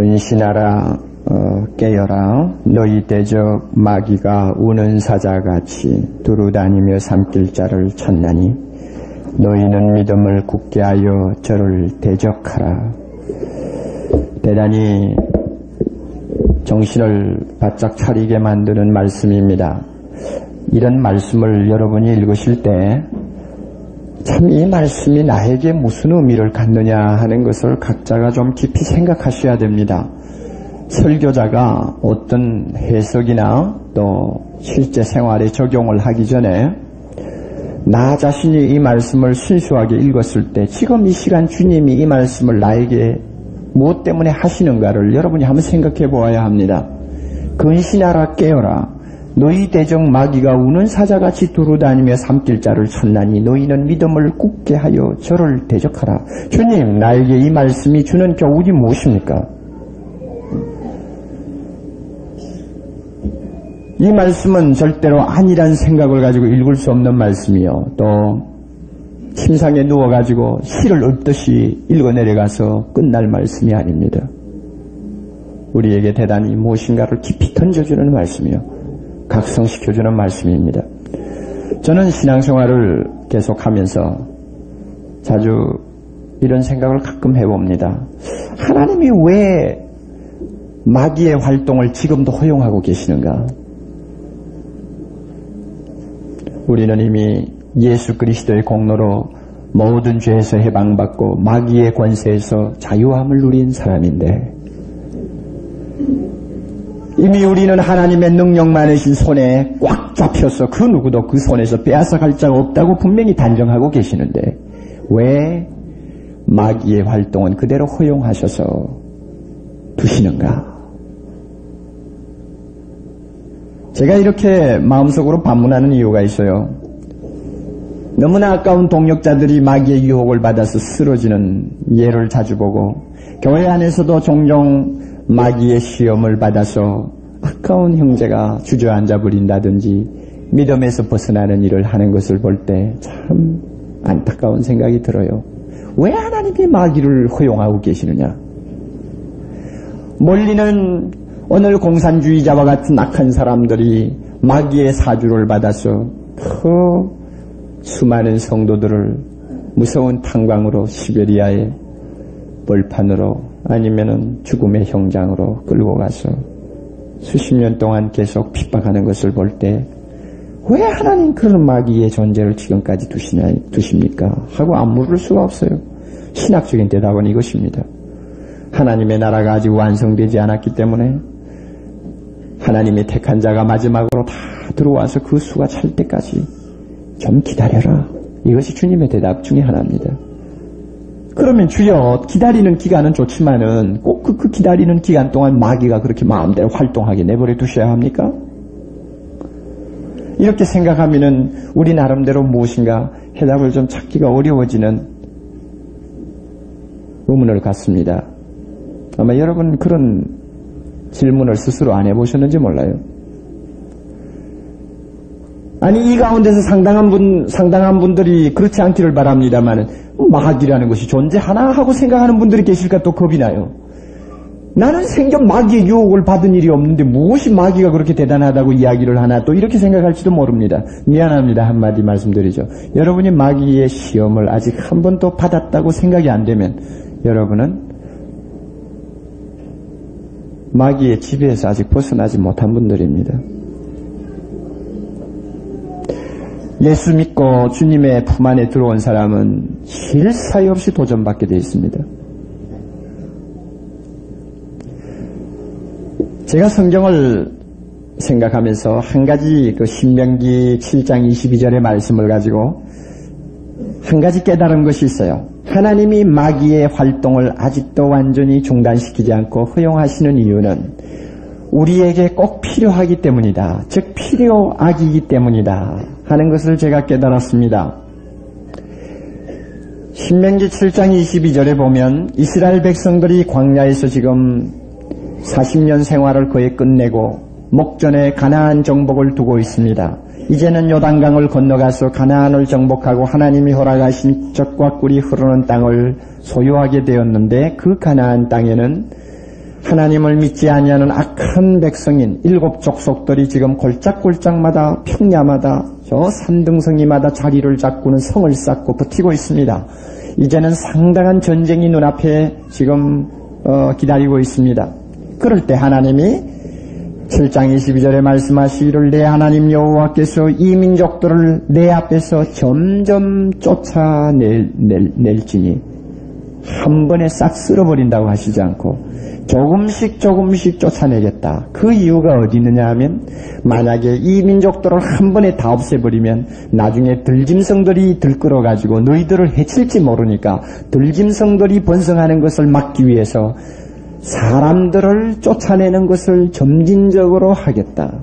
근신하라 어, 깨어라 너희 대적 마귀가 우는 사자같이 두루다니며 삼킬 자를 찾나니 너희는 믿음을 굳게 하여 저를 대적하라 대단히 정신을 바짝 차리게 만드는 말씀입니다. 이런 말씀을 여러분이 읽으실 때 참 이 말씀이 나에게 무슨 의미를 갖느냐 하는 것을 각자가 좀 깊이 생각하셔야 됩니다. 설교자가 어떤 해석이나 또 실제 생활에 적용을 하기 전에 나 자신이 이 말씀을 순수하게 읽었을 때 지금 이 시간 주님이 이 말씀을 나에게 무엇 때문에 하시는가를 여러분이 한번 생각해 보아야 합니다. 근신하라 깨어라 너희 대적 마귀가 우는 사자같이 두루다니며 삼킬 자를 찾나니 너희는 믿음을 굳게 하여 저를 대적하라. 주님 나에게 이 말씀이 주는 교훈이 무엇입니까? 이 말씀은 절대로 아니란 생각을 가지고 읽을 수 없는 말씀이요. 또 침상에 누워가지고 시를 읊듯이 읽어내려가서 끝날 말씀이 아닙니다. 우리에게 대단히 무엇인가를 깊이 던져주는 말씀이요. 각성시켜주는 말씀입니다. 저는 신앙생활을 계속하면서 자주 이런 생각을 가끔 해봅니다. 하나님이 왜 마귀의 활동을 지금도 허용하고 계시는가? 우리는 이미 예수 그리스도의 공로로 모든 죄에서 해방받고 마귀의 권세에서 자유함을 누린 사람인데 이미 우리는 하나님의 능력 많으신 손에 꽉 잡혀서 그 누구도 그 손에서 빼앗아갈 자가 없다고 분명히 단정하고 계시는데 왜 마귀의 활동은 그대로 허용하셔서 두시는가? 제가 이렇게 마음속으로 반문하는 이유가 있어요. 너무나 아까운 동력자들이 마귀의 유혹을 받아서 쓰러지는 예를 자주 보고 교회 안에서도 종종 마귀의 시험을 받아서 아까운 형제가 주저앉아 버린다든지 믿음에서 벗어나는 일을 하는 것을 볼 때 참 안타까운 생각이 들어요. 왜 하나님이 마귀를 허용하고 계시느냐? 멀리는 오늘 공산주의자와 같은 악한 사람들이 마귀의 사주를 받아서 그 수많은 성도들을 무서운 탄광으로 시베리아의 벌판으로 아니면은 죽음의 형장으로 끌고 가서 수십 년 동안 계속 핍박하는 것을 볼 때 왜 하나님 그런 마귀의 존재를 지금까지 두시냐, 두십니까? 하고 안 물을 수가 없어요. 신학적인 대답은 이것입니다. 하나님의 나라가 아직 완성되지 않았기 때문에 하나님의 택한 자가 마지막으로 다 들어와서 그 수가 찰 때까지 좀 기다려라. 이것이 주님의 대답 중에 하나입니다. 그러면 주여 기다리는 기간은 좋지만은 꼭그 그 기다리는 기간 동안 마귀가 그렇게 마음대로 활동하게 내버려 두셔야 합니까? 이렇게 생각하면은 우리 나름대로 무엇인가 해답을 좀 찾기가 어려워지는 의문을 갖습니다. 아마 여러분 그런 질문을 스스로 안 해보셨는지 몰라요. 아니 이 가운데서 상당한 분 상당한 분들이 그렇지 않기를 바랍니다만은 마귀라는 것이 존재하나 하고 생각하는 분들이 계실까 또 겁이 나요. 나는 생전 마귀의 유혹을 받은 일이 없는데 무엇이 마귀가 그렇게 대단하다고 이야기를 하나 또 이렇게 생각할지도 모릅니다. 미안합니다. 한마디 말씀드리죠. 여러분이 마귀의 시험을 아직 한 번도 받았다고 생각이 안 되면 여러분은 마귀의 지배에서 아직 벗어나지 못한 분들입니다. 예수 믿고 주님의 품 안에 들어온 사람은 실 사이 없이 도전받게 되어 있습니다. 제가 성경을 생각하면서 한 가지 그 신명기 7장 22절의 말씀을 가지고 한 가지 깨달은 것이 있어요. 하나님이 마귀의 활동을 아직도 완전히 중단시키지 않고 허용하시는 이유는 우리에게 꼭 필요하기 때문이다. 즉 필요악이기 때문이다. 하는 것을 제가 깨달았습니다. 신명기 7장 22절에 보면 이스라엘 백성들이 광야에서 지금 40년 생활을 거의 끝내고 목전에 가나안 정복을 두고 있습니다. 이제는 요단강을 건너가서 가나안을 정복하고 하나님이 허락하신 적과 꿀이 흐르는 땅을 소유하게 되었는데 그 가나안 땅에는 하나님을 믿지 아니하는 악한 백성인 일곱 족속들이 지금 골짝골짝마다 평야마다 저 산등성이마다 자리를 잡고는 성을 쌓고 버티고 있습니다. 이제는 상당한 전쟁이 눈앞에 지금 어, 기다리고 있습니다. 그럴 때 하나님이 7장 22절에 말씀하시기를 내 하나님 여호와께서 이 민족들을 내 앞에서 점점 쫓아낼지니 한 번에 싹 쓸어버린다고 하시지 않고 조금씩 조금씩 쫓아내겠다. 그 이유가 어디 있느냐 하면 만약에 이 민족들을 한 번에 다 없애버리면 나중에 들짐승들이 들끓어가지고 너희들을 해칠지 모르니까 들짐승들이 번성하는 것을 막기 위해서 사람들을 쫓아내는 것을 점진적으로 하겠다.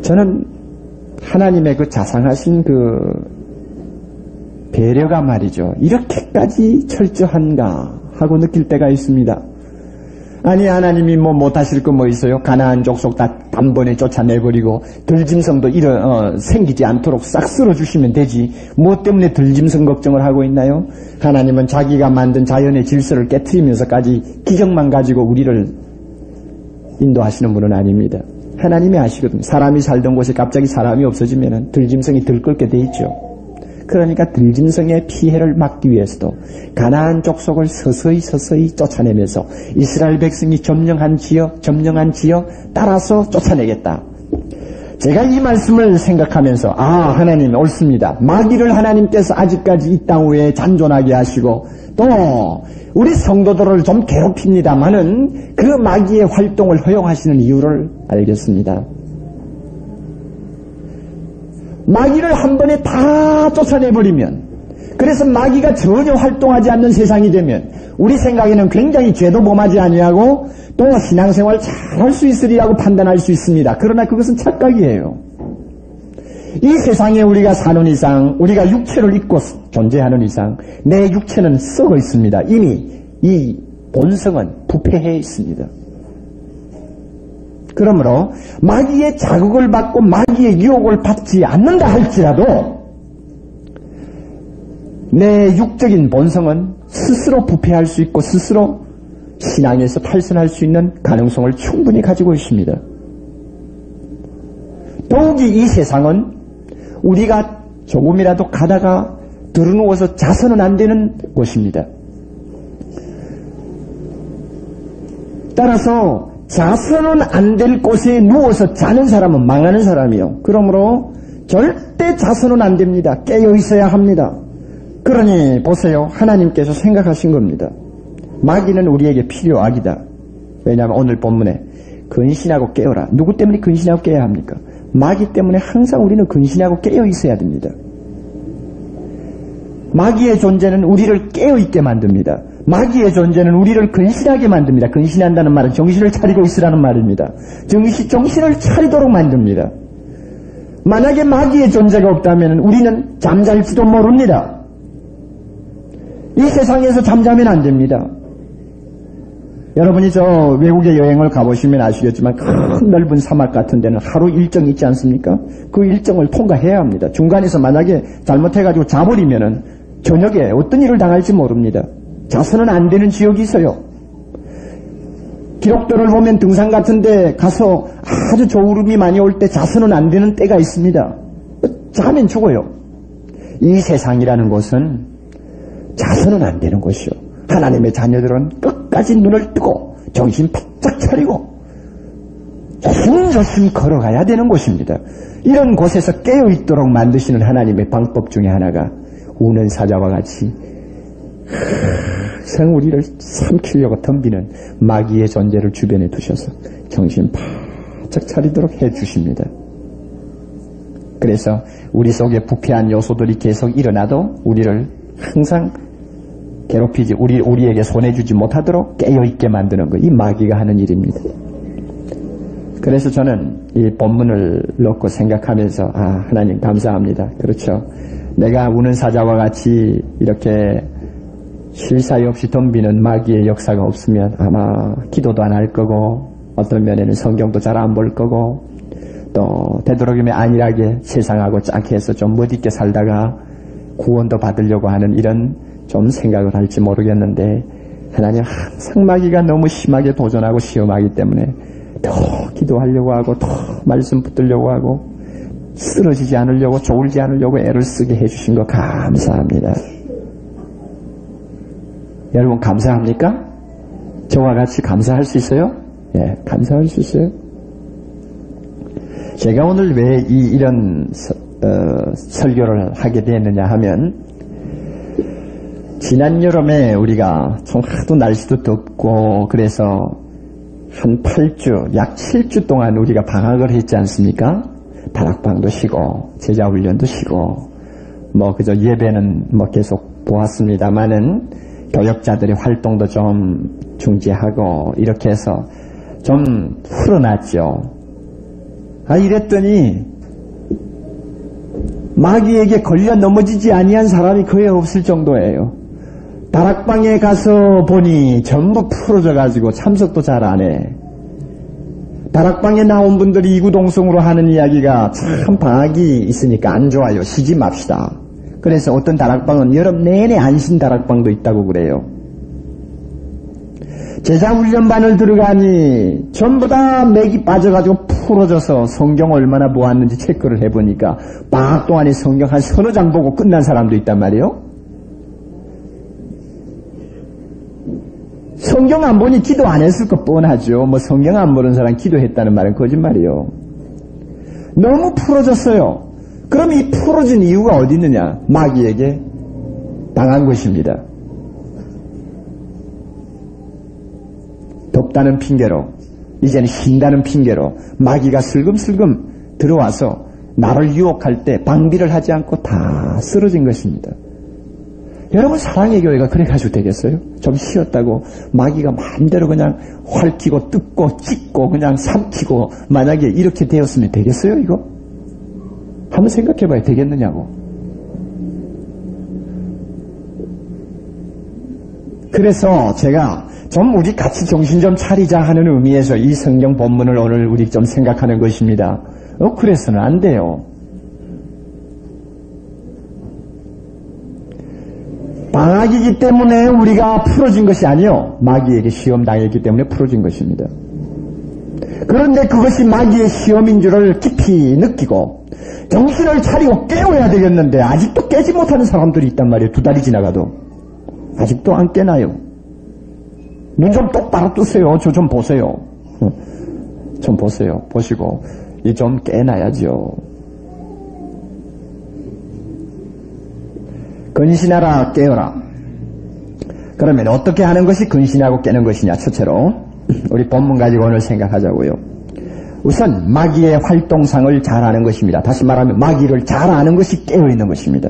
저는 하나님의 그 자상하신 그 배려가 말이죠. 이렇게까지 철저한가 하고 느낄 때가 있습니다. 아니 하나님이 뭐 못하실 거 뭐 있어요? 가나안 족속 다 단번에 쫓아내버리고 들짐승도 일어 어, 생기지 않도록 싹 쓸어주시면 되지. 뭐 때문에 들짐승 걱정을 하고 있나요? 하나님은 자기가 만든 자연의 질서를 깨뜨리면서까지 기적만 가지고 우리를 인도하시는 분은 아닙니다. 하나님이 아시거든요. 사람이 살던 곳에 갑자기 사람이 없어지면 들짐승이 들끓게 돼 있죠. 그러니까 들짐승의 피해를 막기 위해서도 가나안 족속을 서서히 서서히 쫓아내면서 이스라엘 백성이 점령한 지역, 점령한 지역 따라서 쫓아내겠다. 제가 이 말씀을 생각하면서 아 하나님 옳습니다. 마귀를 하나님께서 아직까지 이 땅 위에 잔존하게 하시고 또 우리 성도들을 좀 괴롭힙니다만은 그 마귀의 활동을 허용하시는 이유를 알겠습니다. 마귀를 한 번에 다 쫓아내버리면 그래서 마귀가 전혀 활동하지 않는 세상이 되면 우리 생각에는 굉장히 죄도 범하지 아니하고 또 신앙생활 잘 할 수 있으리라고 판단할 수 있습니다. 그러나 그것은 착각이에요. 이 세상에 우리가 사는 이상, 우리가 육체를 입고 존재하는 이상, 내 육체는 썩어 있습니다. 이미 이 본성은 부패해 있습니다. 그러므로 마귀의 자극을 받고 마귀의 유혹을 받지 않는다 할지라도 내 육적인 본성은 스스로 부패할 수 있고 스스로 신앙에서 탈선할 수 있는 가능성을 충분히 가지고 있습니다. 더욱이 이 세상은 우리가 조금이라도 가다가 들어누워서 자서는 안 되는 곳입니다. 따라서 자서는 안 될 곳에 누워서 자는 사람은 망하는 사람이요. 그러므로 절대 자서는 안 됩니다. 깨어 있어야 합니다. 그러니 보세요. 하나님께서 생각하신 겁니다. 마귀는 우리에게 필요악이다. 왜냐하면 오늘 본문에 근신하고 깨어라. 누구 때문에 근신하고 깨야 합니까? 마귀 때문에 항상 우리는 근신하고 깨어 있어야 됩니다. 마귀의 존재는 우리를 깨어 있게 만듭니다. 마귀의 존재는 우리를 근신하게 만듭니다. 근신한다는 말은 정신을 차리고 있으라는 말입니다. 정신, 정신을 차리도록 만듭니다. 만약에 마귀의 존재가 없다면 우리는 잠잘지도 모릅니다. 이 세상에서 잠자면 안 됩니다. 여러분이 저 외국에 여행을 가보시면 아시겠지만 큰 넓은 사막 같은 데는 하루 일정이 있지 않습니까? 그 일정을 통과해야 합니다. 중간에서 만약에 잘못해가지고 자버리면은 저녁에 어떤 일을 당할지 모릅니다. 자서는 안 되는 지역이 있어요. 기록들을 보면 등산 같은데 가서 아주 저울음이 많이 올 때 자서는 안 되는 때가 있습니다. 자면 죽어요. 이 세상이라는 곳은 자서는 안 되는 곳이요. 하나님의 자녀들은 끝까지 눈을 뜨고 정신 바짝 차리고 조심조심 걸어가야 되는 곳입니다. 이런 곳에서 깨어있도록 만드시는 하나님의 방법 중에 하나가 우는 사자와 같이 항상 우리를 삼키려고 덤비는 마귀의 존재를 주변에 두셔서 정신 바짝 차리도록 해 주십니다. 그래서 우리 속에 부패한 요소들이 계속 일어나도 우리를 항상 괴롭히지 우리 우리에게 손해 주지 못하도록 깨어 있게 만드는 것, 이 마귀가 하는 일입니다. 그래서 저는 이 본문을 놓고 생각하면서 아 하나님 감사합니다. 그렇죠. 내가 우는 사자와 같이 이렇게 쉴 사이 없이 덤비는 마귀의 역사가 없으면 아마 기도도 안 할 거고 어떤 면에는 성경도 잘 안 볼 거고 또 되도록이면 안일하게 세상하고 짝해서 좀 멋있게 살다가 구원도 받으려고 하는 이런 좀 생각을 할지 모르겠는데 하나님 항상 마귀가 너무 심하게 도전하고 시험하기 때문에 더 기도하려고 하고 더 말씀 붙들려고 하고 쓰러지지 않으려고 졸지 않으려고 애를 쓰게 해주신 거 감사합니다. 여러분 감사합니까? 저와 같이 감사할 수 있어요? 예, 감사할 수 있어요. 제가 오늘 왜 이, 이런 서, 어, 설교를 하게 되었느냐 하면 지난 여름에 우리가 좀 하도 날씨도 덥고 그래서 한 8주, 약 7주 동안 우리가 방학을 했지 않습니까? 다락방도 쉬고 제자 훈련도 쉬고 뭐 그저 예배는 뭐 계속 보았습니다만은 교역자들의 활동도 좀 중지하고 이렇게 해서 좀 풀어놨죠. 아 이랬더니 마귀에게 걸려 넘어지지 아니한 사람이 거의 없을 정도예요. 다락방에 가서 보니 전부 풀어져 가지고 참석도 잘 안 해. 다락방에 나온 분들이 이구동성으로 하는 이야기가 참 방학이 있으니까 안 좋아요. 쉬지 맙시다. 그래서 어떤 다락방은 여름 내내 안쉰 다락방도 있다고 그래요. 제자 훈련반을 들어가니 전부 다 맥이 빠져가지고 풀어져서 성경 얼마나 보았는지 체크를 해보니까 방학 동안에 성경 한 서너 장 보고 끝난 사람도 있단 말이에요. 성경 안 보니 기도 안 했을 것 뻔하죠. 뭐 성경 안 보는 사람 기도했다는 말은 거짓말이에요. 너무 풀어졌어요. 그럼 이 풀어진 이유가 어디 있느냐? 마귀에게 당한 것입니다. 덥다는 핑계로, 이제는 쉰다는 핑계로 마귀가 슬금슬금 들어와서 나를 유혹할 때 방비를 하지 않고 다 쓰러진 것입니다. 여러분 사랑의 교회가 그래가지고 되겠어요? 좀 쉬었다고 마귀가 마음대로 그냥 활키고 뜯고 찢고 그냥 삼키고 만약에 이렇게 되었으면 되겠어요 이거? 한번 생각해 봐야 되겠느냐고. 그래서 제가 좀 우리 같이 정신 좀 차리자 하는 의미에서 이 성경 본문을 오늘 우리 좀 생각하는 것입니다. 어, 그래서는 안 돼요. 방학이기 때문에 우리가 풀어진 것이 아니요. 마귀에게 시험 당했기 때문에 풀어진 것입니다. 그런데 그것이 마귀의 시험인 줄을 깊이 느끼고 정신을 차리고 깨워야 되겠는데 아직도 깨지 못하는 사람들이 있단 말이에요. 두 달이 지나가도. 아직도 안 깨나요. 눈 좀 똑바로 뜨세요. 저 좀 보세요. 어, 좀 보세요. 보시고 이 좀 깨놔야죠. 근신하라 깨어라. 그러면 어떻게 하는 것이 근신하고 깨는 것이냐? 첫째로 우리 본문 가지고 오늘 생각하자고요. 우선 마귀의 활동상을 잘 아는 것입니다. 다시 말하면 마귀를 잘 아는 것이 깨어 있는 것입니다.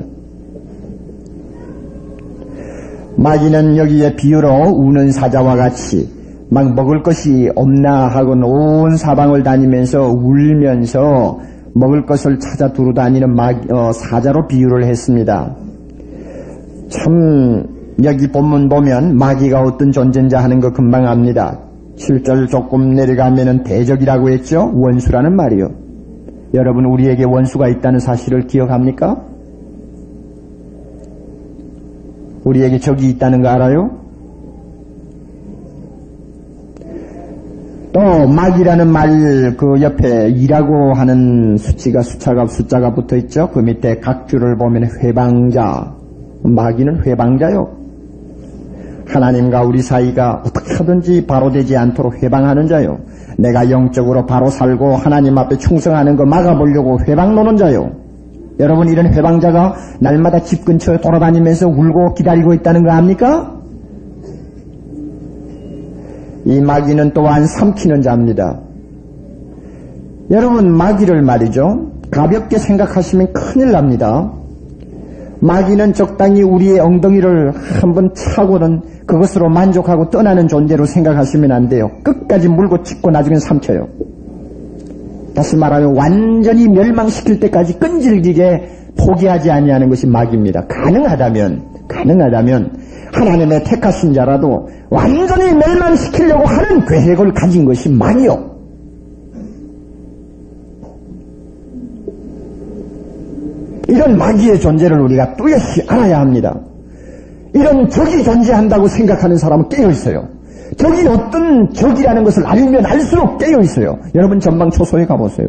마귀는 여기에 비유로 우는 사자와 같이 막 먹을 것이 없나 하고 온 사방을 다니면서 울면서 먹을 것을 찾아 두루 다니는 마귀, 어, 사자로 비유를 했습니다. 참 여기 본문 보면 마귀가 어떤 존재인지 하는 거 금방 압니다. 7절 조금 내려가면은 대적이라고 했죠. 원수라는 말이요. 여러분 우리에게 원수가 있다는 사실을 기억합니까? 우리에게 적이 있다는 거 알아요? 또 막이라는 말 그 옆에 이라고 하는 수치가 숫자가 숫자가 붙어 있죠. 그 밑에 각 줄을 보면 회방자 마귀는 회방자요. 하나님과 우리 사이가 어떻게 하든지 바로 되지 않도록 회방하는 자요. 내가 영적으로 바로 살고 하나님 앞에 충성하는 거 막아보려고 회방 노는 자요. 여러분 이런 회방자가 날마다 집 근처에 돌아다니면서 울고 기다리고 있다는 거 압니까? 이 마귀는 또한 삼키는 자입니다. 여러분 마귀를 말이죠. 가볍게 생각하시면 큰일 납니다. 마귀는 적당히 우리의 엉덩이를 한번 차고는 그것으로 만족하고 떠나는 존재로 생각하시면 안 돼요. 끝까지 물고 찢고 나중엔 삼켜요. 다시 말하면 완전히 멸망시킬 때까지 끈질기게 포기하지 아니하는 것이 마귀입니다. 가능하다면 가능하다면 하나님의 택하신 자라도 완전히 멸망시키려고 하는 계획을 가진 것이 마귀요. 이런 마귀의 존재를 우리가 뚜렷이 알아야 합니다. 이런 적이 존재한다고 생각하는 사람은 깨어 있어요. 적이 어떤 적이라는 것을 알면 알수록 깨어 있어요. 여러분 전방 초소에 가보세요.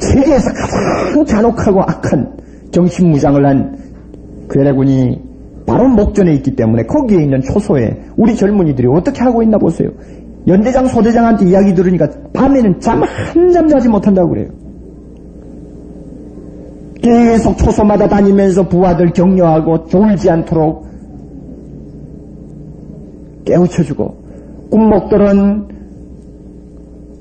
세계에서 가장 잔혹하고 악한 정신무장을 한 괴뢰군이 바로 목전에 있기 때문에 거기에 있는 초소에 우리 젊은이들이 어떻게 하고 있나 보세요. 연대장 소대장한테 이야기 들으니까 밤에는 잠 한 잠 자지 못한다고 그래요. 계속 초소마다 다니면서 부하들 격려하고 졸지 않도록 깨우쳐주고 꿈목들은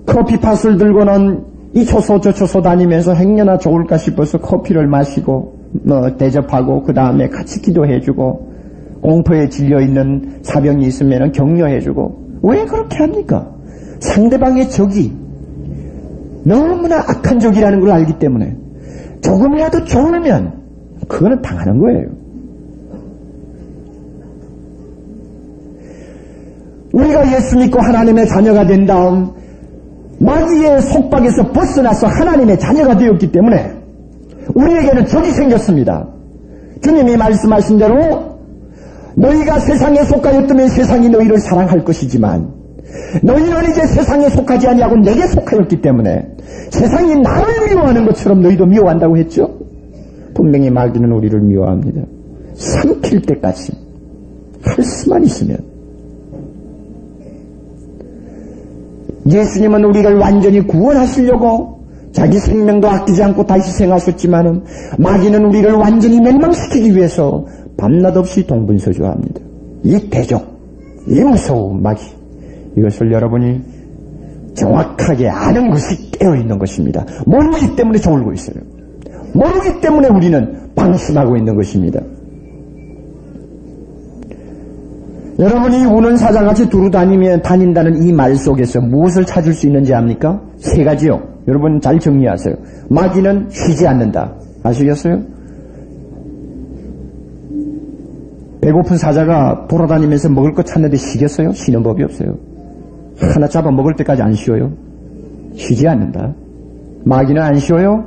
커피팟을 들고는 이 초소 저 초소 다니면서 행여나 좋을까 싶어서 커피를 마시고 뭐 대접하고 그 다음에 같이 기도해주고 공포에 질려있는 사병이 있으면 격려해주고 왜 그렇게 합니까? 상대방의 적이 너무나 악한 적이라는 걸 알기 때문에 조금이라도 좋으면 그거는 당하는 거예요. 우리가 예수 믿고 하나님의 자녀가 된 다음 마귀의 속박에서 벗어나서 하나님의 자녀가 되었기 때문에 우리에게는 적이 생겼습니다. 주님이 말씀하신 대로 너희가 세상에 속하였다면 세상이 너희를 사랑할 것이지만 너희는 이제 세상에 속하지 아니하고 내게 속하였기 때문에 세상이 나를 미워하는 것처럼 너희도 미워한다고 했죠? 분명히 마귀는 우리를 미워합니다. 삼킬 때까지 할 수만 있으면 예수님은 우리를 완전히 구원하시려고 자기 생명도 아끼지 않고 다시 생하셨지만은 마귀는 우리를 완전히 멸망시키기 위해서 밤낮 없이 동분서주합니다. 이 대적, 이 무서운 마귀 이것을 여러분이 정확하게 아는 것이 깨어 있는 것입니다. 모르기 때문에 졸고 있어요. 모르기 때문에 우리는 방심하고 있는 것입니다. 여러분이 우는 사자같이 두루 다니면 다닌다는 이 말 속에서 무엇을 찾을 수 있는지 압니까? 세 가지요. 여러분 잘 정리하세요. 마귀는 쉬지 않는다. 아시겠어요? 배고픈 사자가 돌아다니면서 먹을 것 찾는데 쉬겠어요? 쉬는 법이 없어요. 하나 잡아 먹을 때까지 안 쉬어요. 쉬지 않는다. 마귀는 안 쉬어요.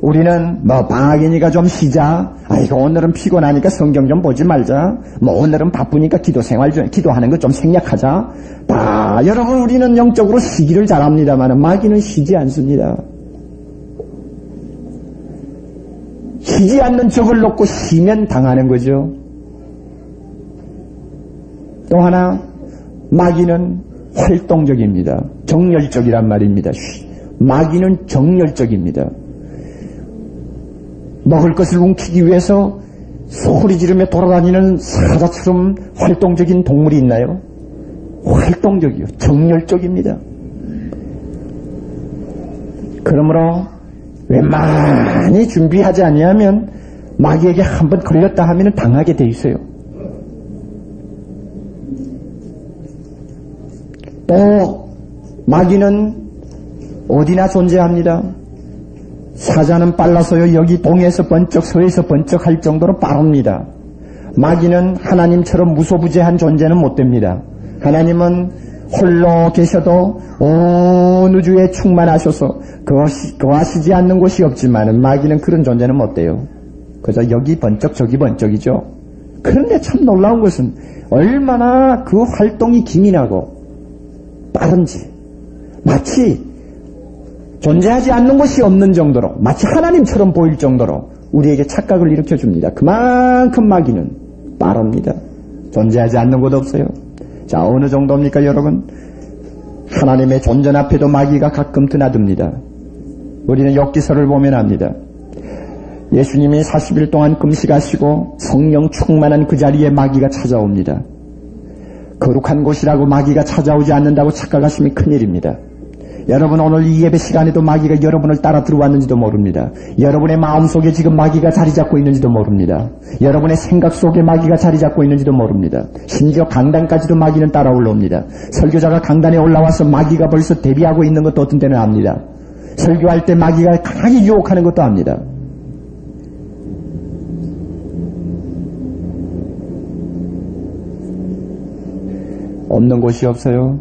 우리는 뭐 방학이니까 좀 쉬자. 아이고 오늘은 피곤하니까 성경 좀 보지 말자. 뭐 오늘은 바쁘니까 기도 생활 좀 기도하는 거 좀 생략하자. 다 여러분 우리는 영적으로 쉬기를 잘합니다만 마귀는 쉬지 않습니다. 쉬지 않는 적을 놓고 쉬면 당하는 거죠. 또 하나 마귀는 활동적입니다. 정열적이란 말입니다. 마귀는 정열적입니다. 먹을 것을 움키기 위해서 소리 지르며 돌아다니는 사자처럼 활동적인 동물이 있나요? 활동적이요. 정열적입니다. 그러므로 웬만히 준비하지 아니하면 마귀에게 한번 걸렸다 하면 당하게 돼 있어요. 또 마귀는 어디나 존재합니다. 사자는 빨라서요 여기 동에서 번쩍 서에서 번쩍 할 정도로 빠릅니다. 마귀는 하나님처럼 무소부재한 존재는 못 됩니다. 하나님은 홀로 계셔도 온 우주에 충만하셔서 거하시지 않는 곳이 없지만 마귀는 그런 존재는 못 돼요. 그저 여기 번쩍 저기 번쩍이죠. 그런데 참 놀라운 것은 얼마나 그 활동이 기민하고 빠른지 마치 존재하지 않는 것이 없는 정도로 마치 하나님처럼 보일 정도로 우리에게 착각을 일으켜 줍니다. 그만큼 마귀는 빠릅니다. 존재하지 않는 곳 없어요. 자 어느 정도입니까 여러분? 하나님의 존전 앞에도 마귀가 가끔 드나듭니다. 우리는 역기서를 보면 압니다. 예수님이 40일 동안 금식하시고 성령 충만한 그 자리에 마귀가 찾아옵니다. 거룩한 곳이라고 마귀가 찾아오지 않는다고 착각하시면 큰일입니다. 여러분 오늘 이 예배 시간에도 마귀가 여러분을 따라 들어왔는지도 모릅니다. 여러분의 마음 속에 지금 마귀가 자리 잡고 있는지도 모릅니다. 여러분의 생각 속에 마귀가 자리 잡고 있는지도 모릅니다. 심지어 강단까지도 마귀는 따라 올라옵니다. 설교자가 강단에 올라와서 마귀가 벌써 대비하고 있는 것도 어떤 때는 압니다. 설교할 때 마귀가 강하게 유혹하는 것도 압니다. 없는 곳이 없어요.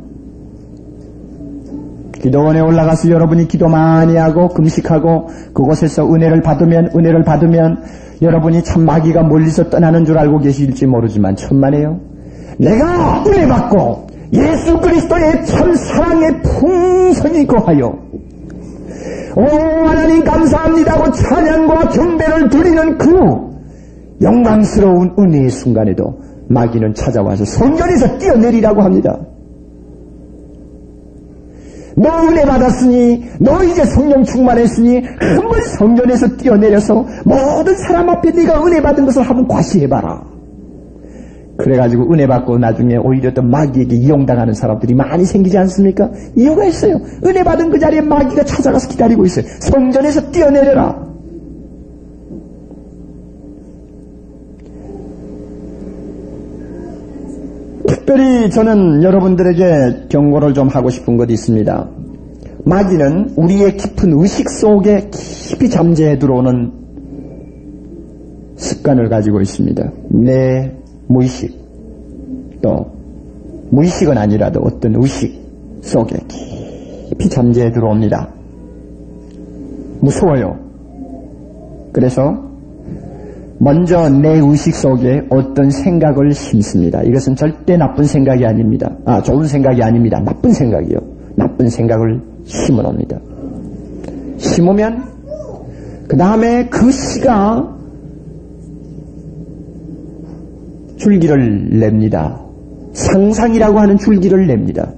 기도원에 올라가서 여러분이 기도 많이 하고 금식하고 그곳에서 은혜를 받으면 은혜를 받으면 여러분이 참 마귀가 멀리서 떠나는 줄 알고 계실지 모르지만 천만에요. 내가 은혜 받고 예수 그리스도의 참 사랑의 풍성이 거하여 오 하나님 감사합니다고 찬양과 경배를 드리는 그 영광스러운 은혜의 순간에도 마귀는 찾아와서 성전에서 뛰어내리라고 합니다. 너 은혜 받았으니 너 이제 성령 충만했으니 한번 성전에서 뛰어내려서 모든 사람 앞에 네가 은혜 받은 것을 한번 과시해봐라. 그래가지고 은혜 받고 나중에 오히려 또 마귀에게 이용당하는 사람들이 많이 생기지 않습니까? 이유가 있어요. 은혜 받은 그 자리에 마귀가 찾아가서 기다리고 있어요. 성전에서 뛰어내려라. 특별히 저는 여러분들에게 경고를 좀 하고 싶은 것이 있습니다. 마귀는 우리의 깊은 의식 속에 깊이 잠재해 들어오는 습관을 가지고 있습니다. 내 무의식, 또 무의식은 아니라도 어떤 의식 속에 깊이 잠재해 들어옵니다. 무서워요. 그래서 먼저 내 의식 속에 어떤 생각을 심습니다. 이것은 절대 나쁜 생각이 아닙니다. 아, 좋은 생각이 아닙니다. 나쁜 생각이요. 나쁜 생각을 심어 놉니다. 심으면 그 다음에 그 씨가 줄기를 냅니다. 상상이라고 하는 줄기를 냅니다.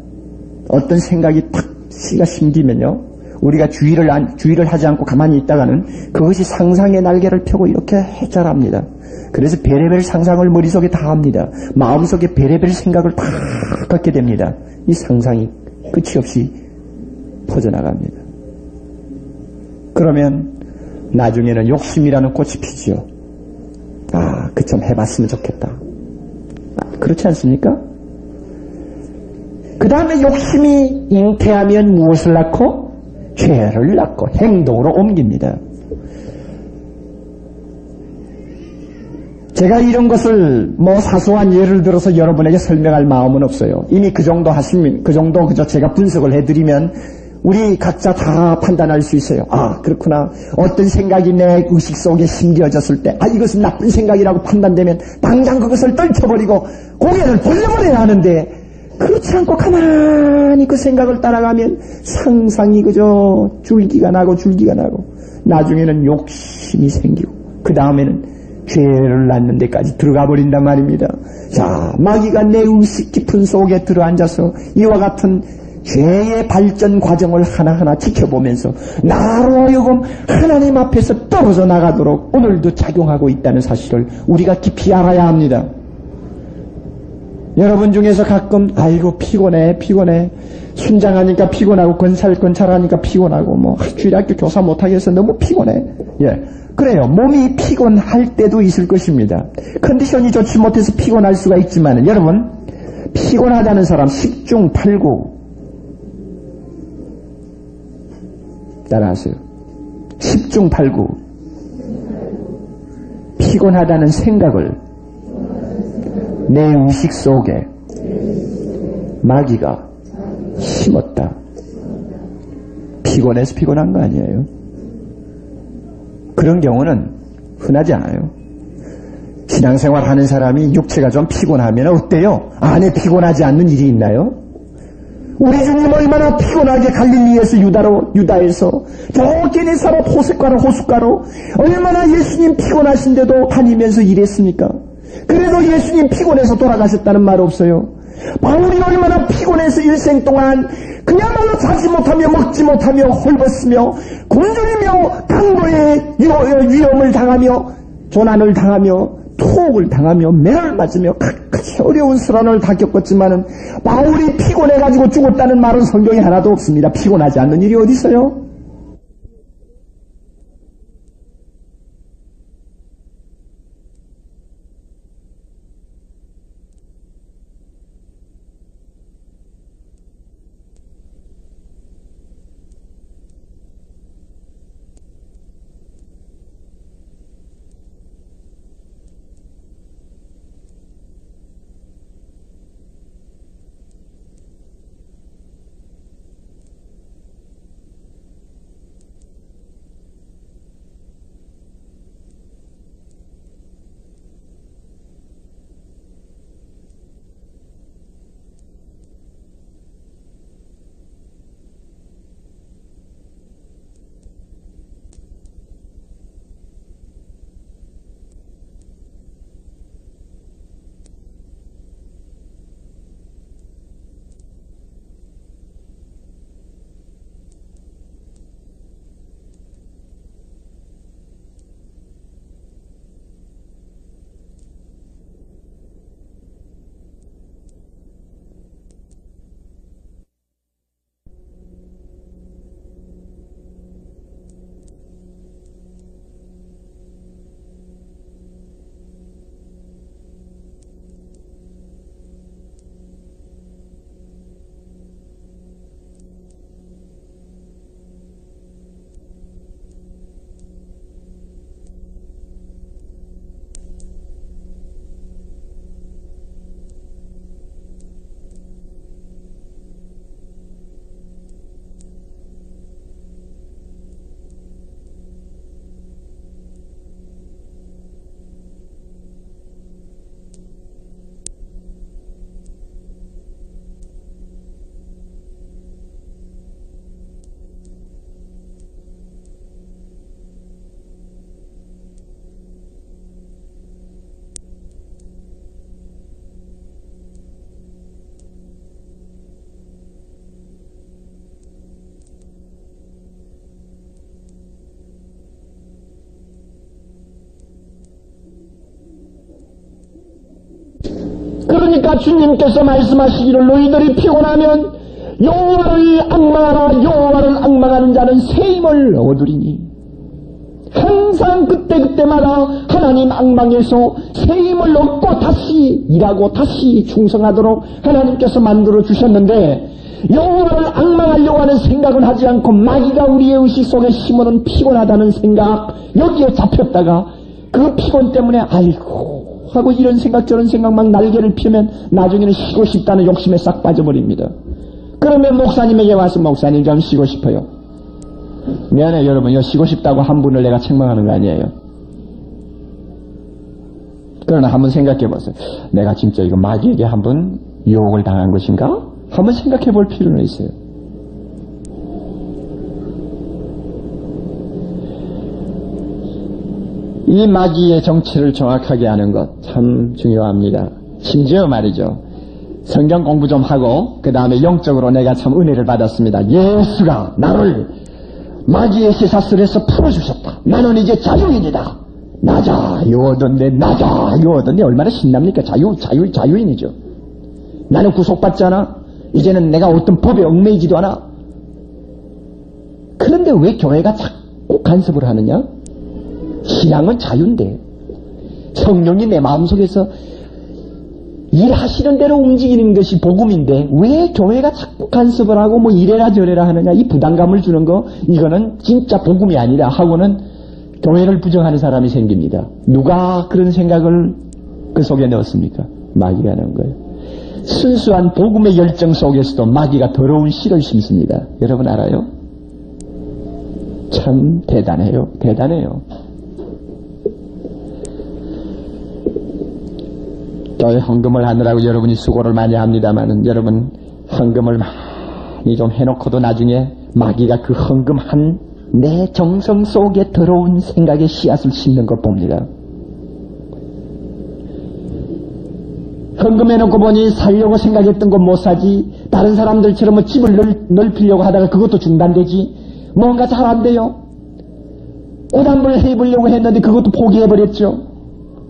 어떤 생각이 탁 씨가 심기면요. 우리가 주의를, 주의를 하지 않고 가만히 있다가는 그것이 상상의 날개를 펴고 이렇게 자랍니다. 그래서 베레벨 상상을 머릿속에 다 합니다. 마음속에 베레벨 생각을 다 갖게 됩니다. 이 상상이 끝이 없이 퍼져나갑니다. 그러면 나중에는 욕심이라는 꽃이 피지요. 아, 그 좀 해봤으면 좋겠다. 아, 그렇지 않습니까? 그 다음에 욕심이 잉태하면 무엇을 낳고? 죄를 낳고 행동으로 옮깁니다. 제가 이런 것을 뭐 사소한 예를 들어서 여러분에게 설명할 마음은 없어요. 이미 그 정도 하시면, 그 정도 그저 제가 분석을 해드리면 우리 각자 다 판단할 수 있어요. 아, 그렇구나. 어떤 생각이 내 의식 속에 심겨졌을 때, 아, 이것은 나쁜 생각이라고 판단되면 당장 그것을 떨쳐버리고 고개를 돌려버려야 하는데, 그렇지 않고 가만히 그 생각을 따라가면 상상이 그저 줄기가 나고 줄기가 나고 나중에는 욕심이 생기고 그 다음에는 죄를 낳는 데까지 들어가 버린단 말입니다. 자, 마귀가 내 의식 깊은 속에 들어앉아서 이와 같은 죄의 발전 과정을 하나하나 지켜보면서 나로 하여금 하나님 앞에서 떨어져 나가도록 오늘도 작용하고 있다는 사실을 우리가 깊이 알아야 합니다. 여러분 중에서 가끔 아이고 피곤해 피곤해. 순장하니까 피곤하고 건살 건찰하니까 피곤하고 뭐 주일학교 교사 못하겠어. 너무 피곤해. 예. 그래요. 몸이 피곤할 때도 있을 것입니다. 컨디션이 좋지 못해서 피곤할 수가 있지만 여러분 피곤하다는 사람 10중 8구. 따라하세요. 10중 8구. 피곤하다는 생각을 내 의식 속에 마귀가 심었다. 피곤해서 피곤한 거 아니에요? 그런 경우는 흔하지 않아요. 신앙생활 하는 사람이 육체가 좀 피곤하면 어때요? 안에 피곤하지 않는 일이 있나요? 우리 주님 얼마나 피곤하게 갈릴리에서 유다로 유다에서 저 게네사로 호색가로 호숫가로 얼마나 예수님 피곤하신데도 다니면서 일했습니까? 그래도 예수님 피곤해서 돌아가셨다는 말 없어요. 바울이 얼마나 피곤해서 일생 동안 그야말로 자지 못하며 먹지 못하며 헐벗으며 굶주리며 강도의 위험을 당하며 조난을 당하며 투옥을 당하며 매를 맞으며 각같이 어려운 수란을 다 겪었지만은 바울이 피곤해가지고 죽었다는 말은 성경에 하나도 없습니다. 피곤하지 않는 일이 어디 있어요? 그러니까 주님께서 말씀하시기를 너희들이 피곤하면 여호와를 악망하라 여호와를 악망하는 자는 새 힘을 얻으리니. 항상 그때그때마다 하나님 악망에서 새 힘을 얻고 다시 일하고 다시 충성하도록 하나님께서 만들어 주셨는데 여호와를 악망하려고 하는 생각은 하지 않고 마귀가 우리의 의식 속에 심어놓은 피곤하다는 생각 여기에 잡혔다가 그 피곤 때문에 아이고 하고 이런 생각 저런 생각 막 날개를 펴면 나중에는 쉬고 싶다는 욕심에 싹 빠져버립니다. 그러면 목사님에게 와서 목사님 좀 쉬고 싶어요. 미안해 여러분 요 쉬고 싶다고 한 분을 내가 책망하는 거 아니에요. 그러나 한번 생각해 보세요. 내가 진짜 이거 마귀에게 한번 유혹을 당한 것인가? 한번 생각해 볼 필요는 있어요. 이 마귀의 정체를 정확하게 아는 것 참 중요합니다. 심지어 말이죠. 성경 공부 좀 하고 그 다음에 영적으로 내가 참 은혜를 받았습니다. 예수가 나를 마귀의 쇠사슬에서 풀어주셨다. 나는 이제 자유인이다. 나 자유 얻었네, 나 자유 얻었네. 얼마나 신납니까? 자유, 자유, 자유인이죠. 나는 구속받지 않아. 이제는 내가 어떤 법에 얽매이지도 않아. 그런데 왜 교회가 자꾸 간섭을 하느냐? 신앙은 자유인데 성령이 내 마음속에서 일하시는 대로 움직이는 것이 복음인데 왜 교회가 자꾸 간섭을 하고 뭐 이래라 저래라 하느냐 이 부담감을 주는 거 이거는 진짜 복음이 아니라 하고는 교회를 부정하는 사람이 생깁니다. 누가 그런 생각을 그 속에 넣었습니까? 넣은 거예요. 순수한 복음의 열정 속에서도 마귀가 더러운 씨를 심습니다. 여러분 알아요? 참 대단해요. 대단해요. 헌금을 하느라고 여러분이 수고를 많이 합니다만은 여러분 헌금을 많이 좀 해놓고도 나중에 마귀가 그 헌금한 내 정성 속에 더러운 생각의 씨앗을 심는 것 봅니다. 헌금해놓고 보니 살려고 생각했던 건 못 사지. 다른 사람들처럼 뭐 집을 넓, 넓히려고 하다가 그것도 중단되지. 뭔가 잘 안 돼요. 옷 한 벌 해보려고 했는데 그것도 포기해버렸죠.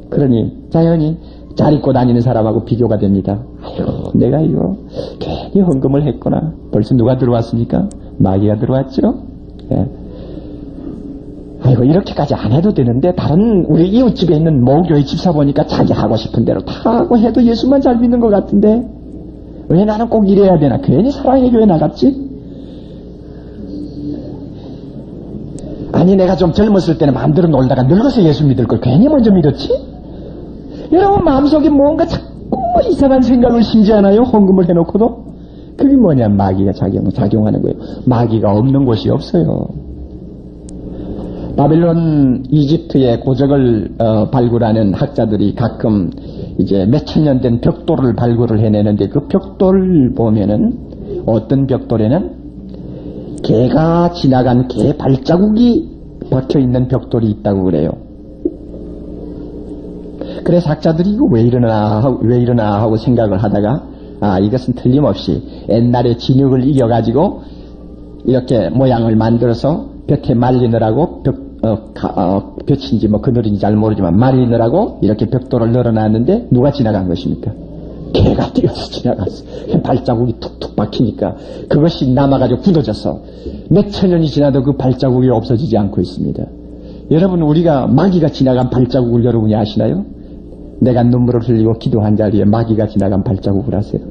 그러니 자연히 잘 입고 다니는 사람하고 비교가 됩니다. 아유, 내가 이거 괜히 헌금을 했구나. 벌써 누가 들어왔습니까? 마귀가 들어왔죠? 예. 아이고, 이렇게까지 안 해도 되는데, 다른 우리 이웃집에 있는 모교회 집사 보니까 자기 하고 싶은 대로 다 하고 해도 예수만 잘 믿는 것 같은데, 왜 나는 꼭 이래야 되나? 괜히 사랑의 교회 나갔지? 아니, 내가 좀 젊었을 때는 마음대로 놀다가 늙어서 예수 믿을 걸 괜히 먼저 믿었지? 여러분 마음속에 뭔가 자꾸 이상한 생각을 심지 않아요? 헌금을 해놓고도? 그게 뭐냐? 마귀가 작용, 작용하는 거예요. 마귀가 없는 곳이 없어요. 바빌론 이집트의 고적을 어, 발굴하는 학자들이 가끔 이제 몇천 년 된 벽돌을 발굴을 해내는데 그 벽돌 보면은 어떤 벽돌에는 개가 지나간 개 발자국이 박혀 있는 벽돌이 있다고 그래요. 그래서 학자들이 이거 왜 이러나 하고, 왜 이러나 하고 생각을 하다가 아 이것은 틀림없이 옛날에 진흙을 이겨가지고 이렇게 모양을 만들어서 벽에 말리느라고 벽, 어, 가, 어, 볕인지 뭐 그늘인지 잘 모르지만 말리느라고 이렇게 벽돌을 널어놨는데 누가 지나간 것입니까? 개가 뛰어서 지나갔어. 발자국이 툭툭 박히니까 그것이 남아가지고 굳어져서 몇 천 년이 지나도 그 발자국이 없어지지 않고 있습니다. 여러분 우리가 마귀가 지나간 발자국을 여러분이 아시나요? 내가 눈물을 흘리고 기도한 자리에 마귀가 지나간 발자국을 아세요?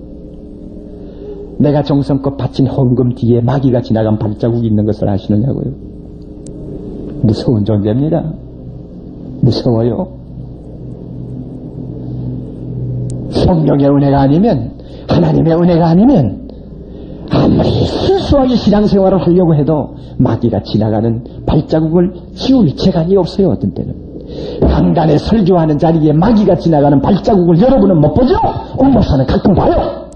내가 정성껏 바친 헌금 뒤에 마귀가 지나간 발자국이 있는 것을 아시느냐고요? 무서운 존재입니다. 무서워요. 성령의 은혜가 아니면 하나님의 은혜가 아니면 아무리 순수하게 신앙생활을 하려고 해도 마귀가 지나가는 발자국을 지울 재간이 없어요 어떤 때는 강단에 설교하는 자리에 마귀가 지나가는 발자국을 여러분은 못 보죠? 옥 목사는 가끔 봐요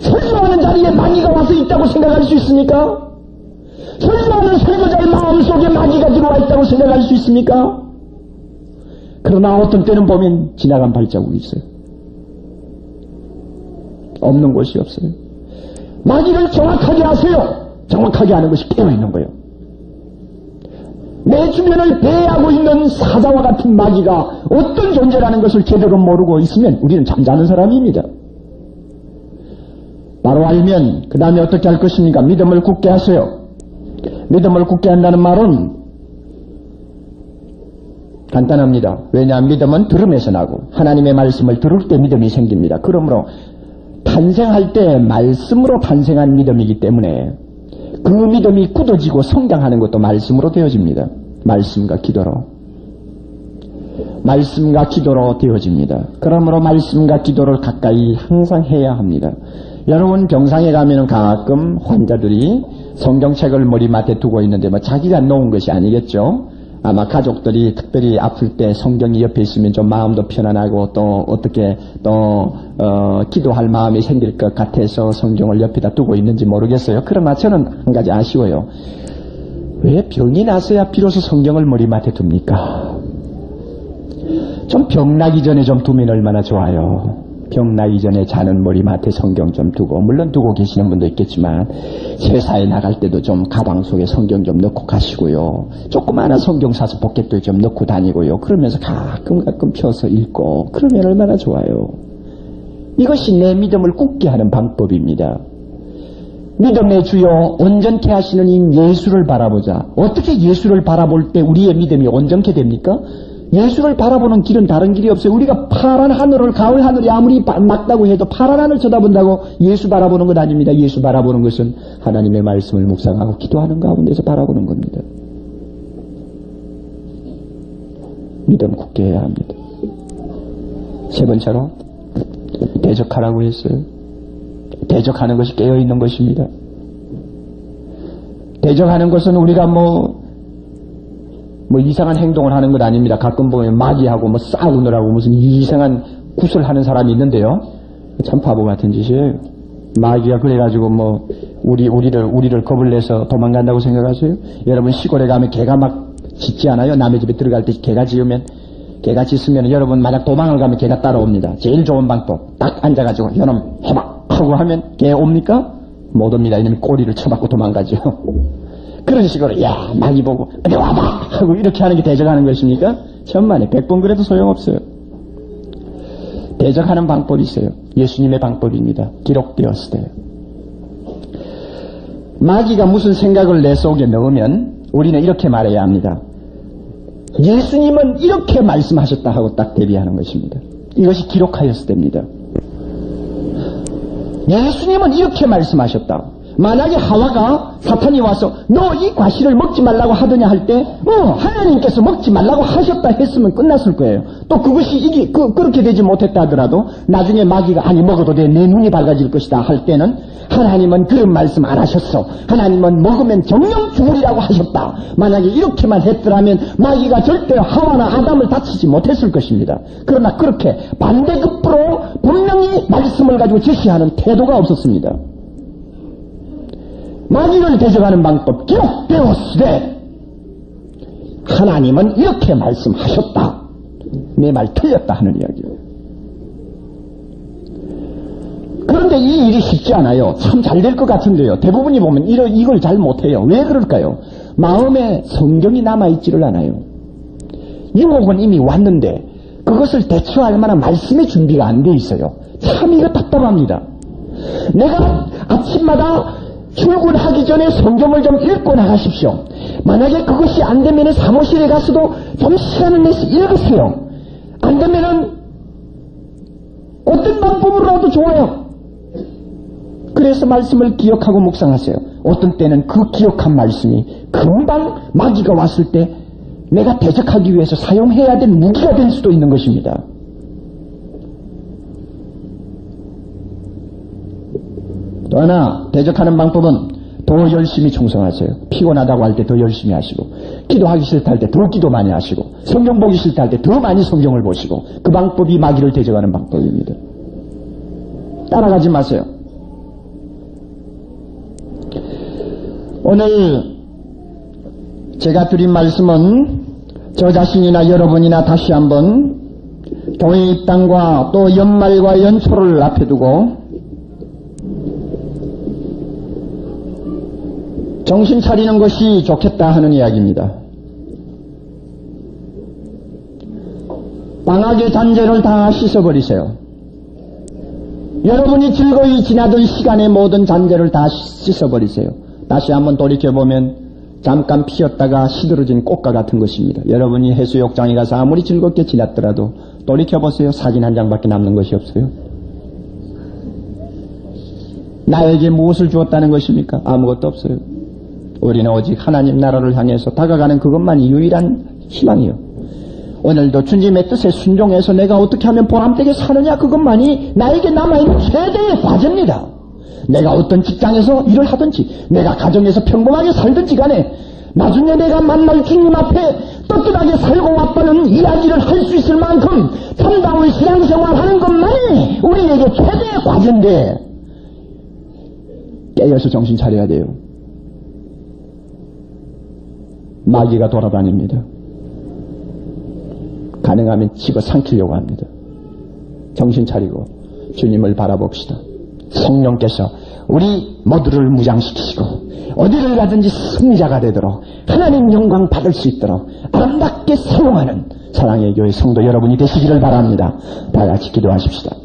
설교하는 자리에 마귀가 와서 있다고 생각할 수 있습니까? 설교하는 설교자의 마음속에 마귀가 들어와 있다고 생각할 수 있습니까? 그러나 어떤 때는 보면 지나간 발자국이 있어요. 없는 곳이 없어요. 마귀를 정확하게 아세요. 정확하게 아는 것이 깨어있는 거예요. 내 주변을 배회하고 있는 사자와 같은 마귀가 어떤 존재라는 것을 제대로 모르고 있으면 우리는 잠자는 사람입니다. 바로 알면 그 다음에 어떻게 할 것입니까? 믿음을 굳게 하세요. 믿음을 굳게 한다는 말은 간단합니다. 왜냐하면 믿음은 들음에서 나고 하나님의 말씀을 들을 때 믿음이 생깁니다. 그러므로 탄생할 때 말씀으로 탄생한 믿음이기 때문에 그 믿음이 굳어지고 성장하는 것도 말씀으로 되어집니다. 말씀과 기도로. 말씀과 기도로 되어집니다. 그러므로 말씀과 기도를 가까이 항상 해야 합니다. 여러분 병상에 가면 가끔 환자들이 성경책을 머리맡에 두고 있는데 뭐 자기가 놓은 것이 아니겠죠. 아마 가족들이 특별히 아플 때 성경이 옆에 있으면 좀 마음도 편안하고 또 어떻게 또 어, 기도할 마음이 생길 것 같아서 성경을 옆에다 두고 있는지 모르겠어요. 그러나 저는 한 가지 아쉬워요. 왜 병이 나서야 비로소 성경을 머리맡에 둡니까? 좀 병 나기 전에 좀 두면 얼마나 좋아요. 병나기 전에 자는 머리 맡에 성경 좀 두고 물론 두고 계시는 분도 있겠지만 회사에 나갈 때도 좀 가방 속에 성경 좀 넣고 가시고요. 조그마한 성경 사서 포켓도에 좀 넣고 다니고요. 그러면서 가끔 가끔 펴서 읽고 그러면 얼마나 좋아요. 이것이 내 믿음을 굳게 하는 방법입니다. 믿음의 주요 온전케 하시는 이 예수를 바라보자. 어떻게 예수를 바라볼 때 우리의 믿음이 온전케 됩니까? 예수를 바라보는 길은 다른 길이 없어요. 우리가 파란 하늘을 가을 하늘이 아무리 맑다고 해도 파란 하늘 쳐다본다고 예수 바라보는 것 아닙니다. 예수 바라보는 것은 하나님의 말씀을 묵상하고 기도하는 가운데서 바라보는 겁니다. 믿음 굳게 해야 합니다. 세 번째로 대적하라고 했어요. 대적하는 것이 깨어있는 것입니다. 대적하는 것은 우리가 뭐, 뭐 이상한 행동을 하는 것 아닙니다. 가끔 보면 마귀하고 뭐 싸우느라고 무슨 이상한 굿을 하는 사람이 있는데요. 참 바보 같은 짓이에요. 마귀가 그래가지고 뭐, 우리, 우리를, 우리를 겁을 내서 도망간다고 생각하세요? 여러분 시골에 가면 개가 막 짖지 않아요? 남의 집에 들어갈 때 개가 짖으면 개가 짖으면 여러분 만약 도망을 가면 개가 따라옵니다. 제일 좋은 방법. 딱 앉아가지고 여놈 해봐 하고 하면 개 옵니까? 못 옵니다. 이놈이 꼬리를 쳐맞고 도망가죠. 그런 식으로 야 많이 보고 어디 와봐 하고 이렇게 하는 게 대적하는 것입니까? 천만에 백번 그래도 소용없어요. 대적하는 방법이 있어요. 예수님의 방법입니다. 기록되었을 때. 마귀가 무슨 생각을 내 속에 넣으면 우리는 이렇게 말해야 합니다. 예수님은 이렇게 말씀하셨다 하고 딱 대비하는 것입니다. 이것이 기록하였을 때입니다. 예수님은 이렇게 말씀하셨다. 만약에 하와가 사탄이 와서 너 이 과실을 먹지 말라고 하더냐 할 때, 어, 하나님께서 먹지 말라고 하셨다 했으면 끝났을 거예요. 또 그것이 이게 그, 그렇게 되지 못했다 하더라도 나중에 마귀가 아니 먹어도 돼 내 눈이 밝아질 것이다 할 때는 하나님은 그런 말씀 안 하셨어. 하나님은 먹으면 정령 죽으리라고 하셨다. 만약에 이렇게만 했더라면 마귀가 절대 하와나 아담을 다치지 못했을 것입니다. 그러나 그렇게 반대급부로 분명히 말씀을 가지고 제시하는 태도가 없었습니다. 마귀를 대적하는 방법 기록되었으되 하나님은 이렇게 말씀하셨다. 내 말 틀렸다 하는 이야기예요. 그런데 이 일이 쉽지 않아요. 참 잘 될 것 같은데요. 대부분이 보면 이러, 이걸 잘 못해요. 왜 그럴까요? 마음에 성경이 남아있지를 않아요. 유혹은 이미 왔는데 그것을 대처할 만한 말씀의 준비가 안 돼 있어요. 참 이거 답답합니다. 내가 아침마다 출근하기 전에 성경을 좀 읽고 나가십시오. 만약에 그것이 안 되면 사무실에 가서도 좀 시간을 내서 읽으세요. 안 되면은 어떤 방법으로라도 좋아요. 그래서 말씀을 기억하고 묵상하세요. 어떤 때는 그 기억한 말씀이 금방 마귀가 왔을 때 내가 대적하기 위해서 사용해야 될 무기가 될 수도 있는 것입니다. 또 하나 대적하는 방법은 더 열심히 충성하세요. 피곤하다고 할 때 더 열심히 하시고 기도하기 싫다 할 때 더 기도 많이 하시고 성경 보기 싫다 할 때 더 많이 성경을 보시고 그 방법이 마귀를 대적하는 방법입니다. 따라가지 마세요. 오늘 제가 드린 말씀은 저 자신이나 여러분이나 다시 한번 교회 입당과 또 연말과 연초를 앞에 두고 정신 차리는 것이 좋겠다 하는 이야기입니다. 방학의 잔재를 다 씻어버리세요. 여러분이 즐거이 지나던 시간의 모든 잔재를 다 씻어버리세요. 다시 한번 돌이켜보면 잠깐 피었다가 시들어진 꽃과 같은 것입니다. 여러분이 해수욕장에 가서 아무리 즐겁게 지났더라도 돌이켜보세요. 사진 한 장밖에 남는 것이 없어요. 나에게 무엇을 주었다는 것입니까? 아무것도 없어요. 우리는 오직 하나님 나라를 향해서 다가가는 그것만이 유일한 희망이요. 오늘도 주님의 뜻에 순종해서 내가 어떻게 하면 보람되게 사느냐 그것만이 나에게 남아있는 최대의 과제입니다. 내가 어떤 직장에서 일을 하든지 내가 가정에서 평범하게 살든지 간에 나중에 내가 만날 주님 앞에 떳떳하게 살고 왔다는 이야기를 할 수 있을 만큼 참다운 신앙생활 하는 것만이 우리에게 최대의 과제인데 깨어서 정신 차려야 돼요. 마귀가 돌아다닙니다. 가능하면 집어 삼키려고 합니다. 정신 차리고 주님을 바라봅시다. 성령께서 우리 모두를 무장시키시고 어디를 가든지 승리자가 되도록 하나님 영광 받을 수 있도록 아름답게 사용하는 사랑의 교회 성도 여러분이 되시기를 바랍니다. 다 같이 기도하십시다.